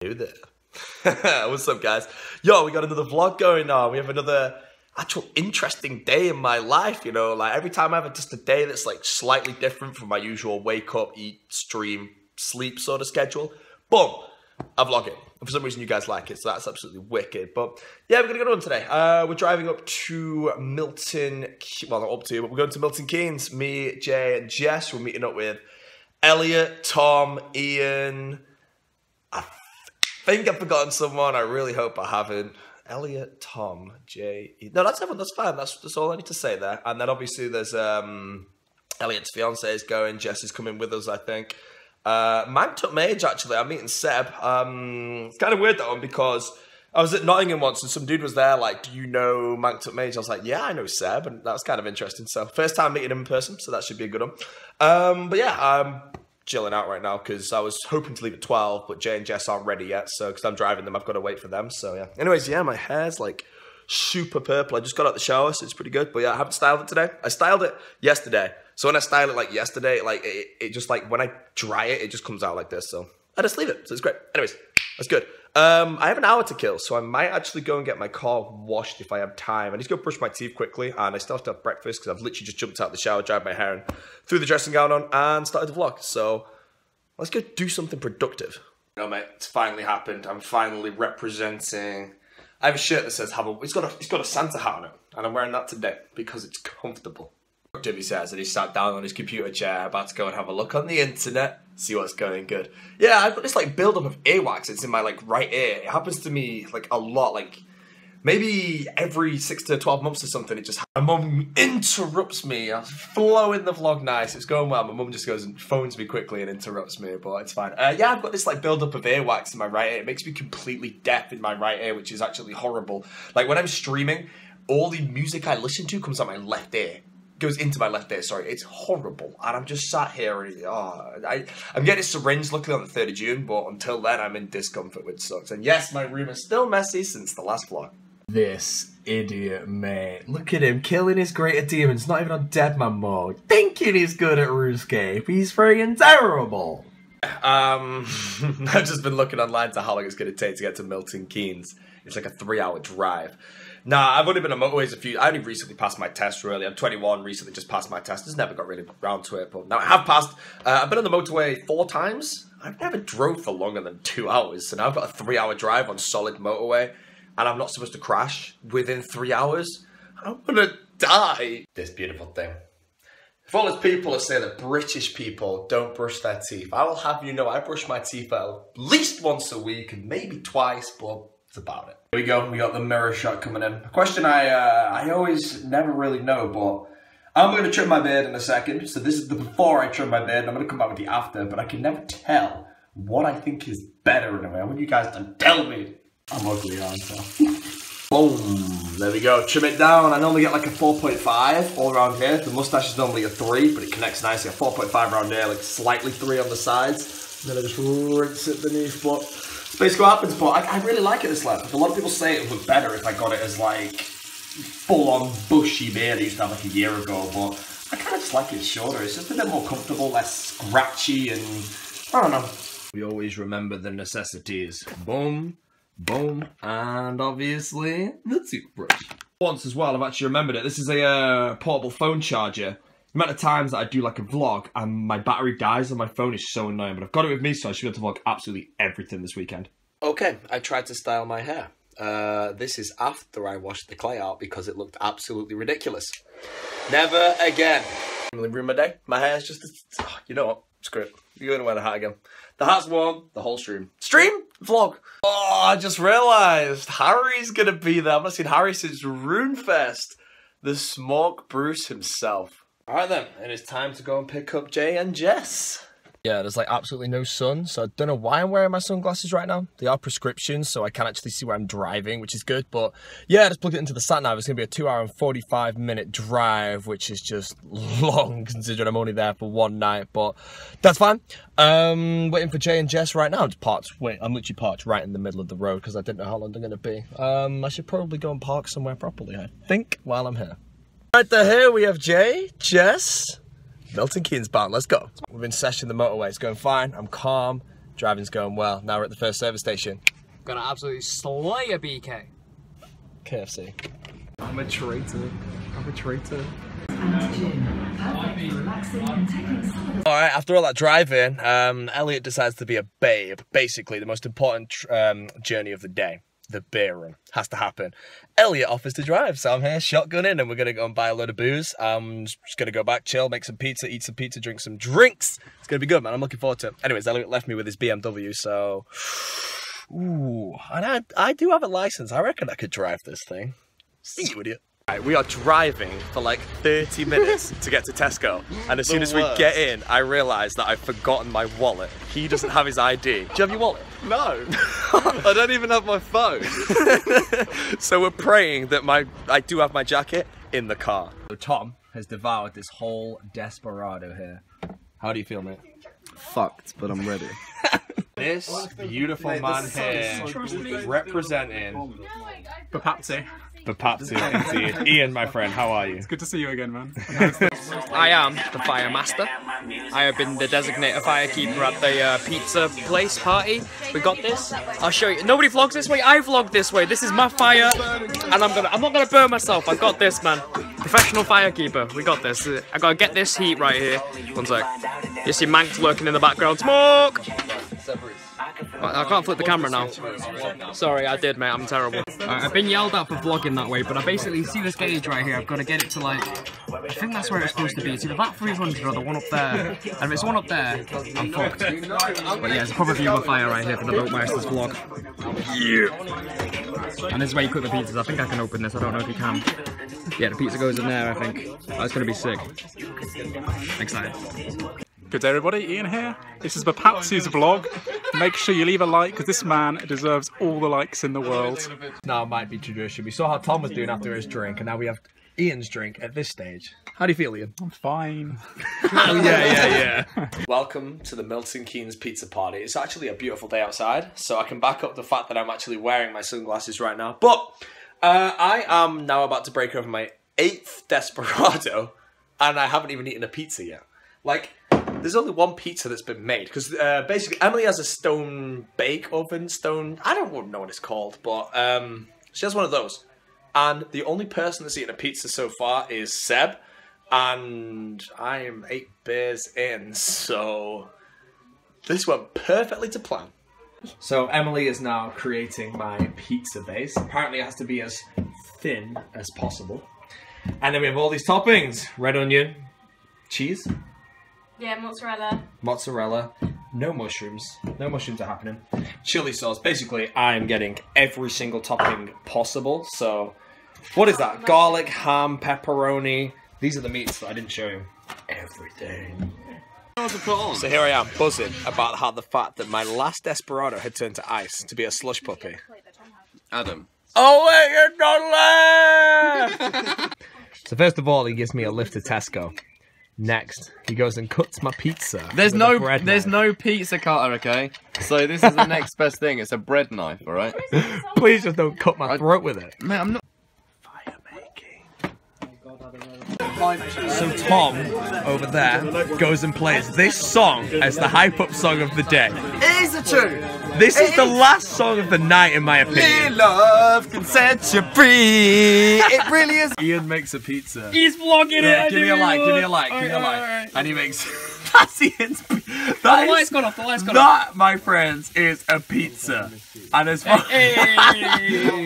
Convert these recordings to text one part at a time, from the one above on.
There. What's up, guys? Yo, we got another vlog going on. We have another actual interesting day in my life, you know, like every time I have just a day that's like slightly different from my usual wake up, eat, stream, sleep sort of schedule, boom, I vlog it. And for some reason you guys like it, so that's absolutely wicked. But yeah, we're gonna get on today. Uh, we're driving up to Milton, well not up to, but we're going to Milton Keynes. Me, Jay, and Jess. We're meeting up with Elliot, Tom, Ian. Think I've forgotten someone. I really hope I haven't. Elliot, Tom, Jay. No, that's everyone. That's fine. That's that's all I need to say there. And then obviously there's um, Elliot's fiance is going. Jess is coming with us, I think. Uh, Manked Up Mage actually. I'm meeting Seb. Um, it's kind of weird that one because I was at Nottingham once and some dude was there. Like, do you know Manked took Mage? I was like, yeah, I know Seb, and that was kind of interesting. So first time meeting him in person, so that should be a good one. Um, but yeah, I'm chilling out right now because I was hoping to leave at 12, but Jay and Jess aren't ready yet. So, because I'm driving them, I've got to wait for them. So, yeah. Anyways, yeah, my hair's like super purple. I just got out the shower, so it's pretty good. But yeah, I haven't styled it today. I styled it yesterday. So when I style it like yesterday, like it, it just like when I dry it, it just comes out like this. So I just leave it. So it's great. Anyways, that's good. Um, I have an hour to kill, so I might actually go and get my car washed if I have time. I need to go brush my teeth quickly, and I still have to have breakfast because I've literally just jumped out the shower, dried my hair, and threw the dressing gown on, and started the vlog. So let's go do something productive. No, mate, it's finally happened. I'm finally representing. I have a shirt that says "Have a." It's got a. It's got a Santa hat on it, and I'm wearing that today because it's comfortable. Jimmy says, and he sat down on his computer chair, about to go and have a look on the internet, see what's going good. Yeah, I've got this like buildup of earwax. It's in my like right ear. It happens to me like a lot. Like maybe every six to twelve months or something. It just my mum interrupts me. I'm flowing the vlog nice. It's going well. My mum just goes and phones me quickly and interrupts me, but it's fine. Uh, yeah, I've got this like buildup of earwax in my right ear. It makes me completely deaf in my right ear, which is actually horrible. Like when I'm streaming, all the music I listen to comes out my left ear goes into my left ear. Sorry, it's horrible, and I'm just sat here. And, oh, I, I'm getting a syringe. Luckily on the third of June, but until then, I'm in discomfort, which sucks. And yes, my room is still messy since the last vlog. This idiot, mate. Look at him killing his greater demons, not even on Deadman mode. Thinking he's good at RuneScape. He's freaking terrible. Um, I've just been looking online to how long it's going to take to get to Milton Keynes. It's like a three-hour drive. Nah, I've only been on motorways a few. I only recently passed my test. Really, I'm 21. Recently, just passed my test. Just never got really round to it, but now I have passed. Uh, I've been on the motorway four times. I've never drove for longer than two hours, so now I've got a three-hour drive on solid motorway, and I'm not supposed to crash within three hours. I'm gonna die. This beautiful thing. If all those people are saying that British people don't brush their teeth, I will have you know I brush my teeth at least once a week and maybe twice, but it's about it. Here we go. We got the mirror shot coming in. A question I uh, I always never really know, but I'm going to trim my beard in a second. So this is the before I trim my beard, I'm going to come back with the after. But I can never tell what I think is better in a way. I want you guys to tell me. I'm ugly, aren't I? Boom. There we go. Trim it down. I normally get like a 4.5 all around here. The mustache is normally a 3, but it connects nicely. A 4.5 around here, like slightly 3 on the sides. And then I just rinse it beneath. But basically what happens, but I, I really like it this length. A lot of people say it would look better if I got it as like full-on bushy beard I used to have like a year ago, but I kind of just like it shorter. It's just a bit more comfortable, less scratchy, and I don't know. We always remember the necessities. Boom, boom, and obviously the toothbrush. Once as well, I've actually remembered it. This is a uh, portable phone charger. The amount of times that I do like a vlog and my battery dies on my phone is so annoying, but I've got it with me, so I should be able to vlog absolutely everything this weekend. Okay, I tried to style my hair. Uh, this is after I washed the clay out because it looked absolutely ridiculous. Never again. Really ruin my day. My hair's just, oh, you know what? Screw it. You're going to wear the hat again. The hat's warm, the whole stream. Stream? Vlog. Oh, I just realised Harry's going to be there. I've not seen Harry since RuneFest. The Smoke Bruce himself. Alright then, it is time to go and pick up Jay and Jess. Yeah, there's like absolutely no sun, so I don't know why I'm wearing my sunglasses right now. They are prescriptions, so I can actually see where I'm driving, which is good. But yeah, I just plugged it into the sat nav. It's gonna be a two hour and 45 minute drive, which is just long considering I'm only there for one night, but that's fine. Um, waiting for Jay and Jess right now. I'm parked, wait, I'm literally parked right in the middle of the road because I didn't know how long they're gonna be. Um, I should probably go and park somewhere properly, I think, while I'm here. Right there, here we have Jay, Jess, Milton Keynes bound. Let's go. We've been sessioning the motorway. It's going fine. I'm calm. Driving's going well. Now we're at the first service station. Gonna absolutely slay a BK. KFC. I'm a traitor. I'm a traitor. All right, after all that driving, um, Elliot decides to be a babe. Basically, the most important um, journey of the day, the beer run, has to happen. Elliot offers to drive, so I'm here shotgunning, and we're gonna go and buy a load of booze. I'm just gonna go back, chill, make some pizza, eat some pizza, drink some drinks. It's gonna be good, man. I'm looking forward to it. Anyways, Elliot left me with his BMW, so. Ooh, and I, I do have a license. I reckon I could drive this thing. See you, idiot. Right, we are driving for like 30 minutes to get to Tesco. And as soon as we get in, I realise that I've forgotten my wallet. He doesn't have his ID. Do you have your wallet? No, I don't even have my phone. so we're praying that my I do have my jacket in the car. So Tom has devoured this whole desperado here. How do you feel, mate? Fucked, but I'm ready. This beautiful man here representing Papazzi. Papazzi indeed. Ian, my friend, how are you? It's good to see you again, man. I am the fire master. I have been the designated firekeeper at the uh, pizza place party. We got this. I'll show you. Nobody vlogs this way. I vlog this way. This is my fire, and I'm gonna. I'm not gonna burn myself. I got this, man. Professional firekeeper. We got this. I gotta get this heat right here. One sec. You see Manx lurking in the background. Smoke. I I can't flip the camera now. Sorry, I did, mate. I'm terrible. Alright, I've been yelled at for vlogging that way, but I basically see this gauge right here. I've got to get it to like. I think that's where it's supposed to be. It's either that 300 or the one up there. And if it's one up there, I'm fucked. But yeah, it's probably on fire right here for the Boatmasters vlog. Yeah. And this is where you cook the pizzas. I think I can open this. I don't know if you can. Yeah, the pizza goes in there. I think. Oh, it's gonna be sick. Excited. Good day, everybody. Ian here. This is the Papazzi's vlog. Make sure you leave a like because this man deserves all the likes in the world. Now it might be tradition. We saw how Tom was doing after his drink, and now we have Ian's drink at this stage. How do you feel, Ian? I'm fine. Oh, yeah, yeah, yeah. Welcome to the Milton Keynes Pizza Party. It's actually a beautiful day outside, so I can back up the fact that I'm actually wearing my sunglasses right now. But uh, I am now about to break over my eighth Desperado, and I haven't even eaten a pizza yet. Like, there's only one pizza that's been made because uh, basically Emily has a stone bake oven, stone. I don't know what it's called, but um, she has one of those. And the only person that's eaten a pizza so far is Seb, and I am eight beers in, so this went perfectly to plan. So Emily is now creating my pizza base. Apparently, it has to be as thin as possible. And then we have all these toppings: red onion, cheese, Yeah, mozzarella. mozzarella, no mushrooms. No mushrooms are happening. Chili sauce. Basically, I'm getting every single topping possible. So, what is that? Garlic, ham, pepperoni. These are the meats that I didn't show you. Everything. So here I am, buzzing about how the fact that my last Desperado had turned to ice to be a slush puppy. Adam. Oh wait, you're not left! so first of all, he gives me a lift to Tesco. Next, he goes and cuts my pizza. There's no bread there's knife. no pizza cutter, okay? So this is the next best thing. It's a bread knife, alright? Please just don't cut my throat with it. Man, I'm not Fire making. So Tom over there goes and plays this song as the hype up song of the day. It is the truth! This is the last song of the night, in my opinion. love can set you free. It really is. Ian makes a pizza. He's vlogging Yeah, it. give me a like, give me a like, give me a like. And he makes. That's Ian's. The That light's is, gone off. The light's gone off. that, my friends, is a pizza. And as far Hey.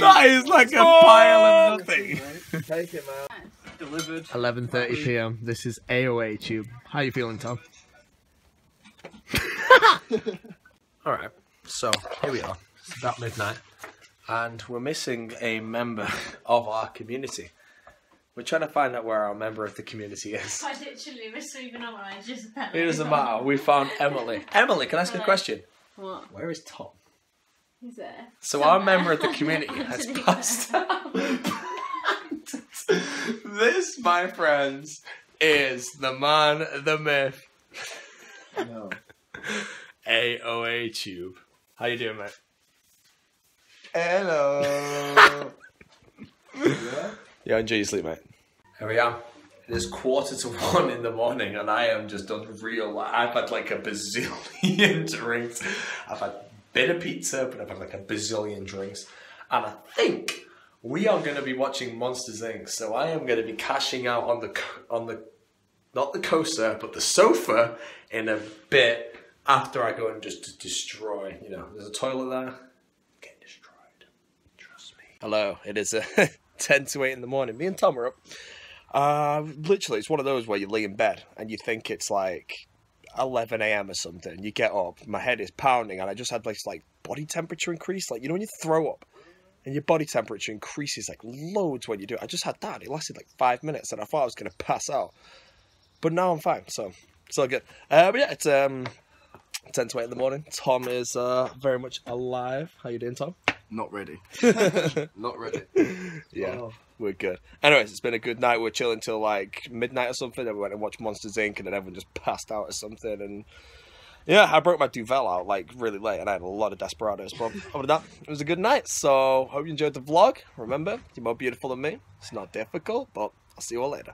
that is like a pile of nothing. Take it, man. Delivered. 11:30 p.m. This is AOA Tube. How you feeling, Tom? All right. So here we are. It's about midnight, and we're missing a member of our community. We're trying to find out where our member of the community is. I literally was sleeping on I just It doesn't matter. We found Emily. Emily, can I ask you a question? What? Where is Tom? He's there. So our member of the community has passed out. this, my friends, is the man, the myth. No. AOA Tube. How you doing, mate? Hello. Yeah, enjoy your sleep, mate. Here we are. It is quarter to one in the morning, and I am just unreal. I've had like a bazillion drinks. I've had a bit of pizza, but I've had like a bazillion drinks, and I think we are going to be watching Monsters Inc. So I am going to be cashing out on the on the not the coaster, but the sofa in a bit after I go and just destroy. You know, there's a toilet there. Get destroyed. Trust me. Hello. It is uh, ten to eight in the morning. Me and Tom are up. Uh, literally, it's one of those where you lay in bed and you think it's like 11 a.m. or something. You get up, my head is pounding, and I just had this like body temperature increase. Like you know when you throw up and your body temperature increases like loads when you do it. I just had that. It lasted like five minutes, and I thought I was gonna pass out. But now I'm fine, so all good. Uh, but yeah, it's um ten to eight in the morning. Tom is uh very much alive. How you doing, Tom? Not ready. Not ready. Yeah, we're good. Anyways, it's been a good night. We're chilling till like midnight or something. Then we went and watched Monsters Inc. and then everyone just passed out or something. And yeah, I broke my Duvel out like really late, and I had a lot of desperados. But other than that, it was a good night. So hope you enjoyed the vlog. Remember, you're more beautiful than me. It's not difficult, but I'll see you all later.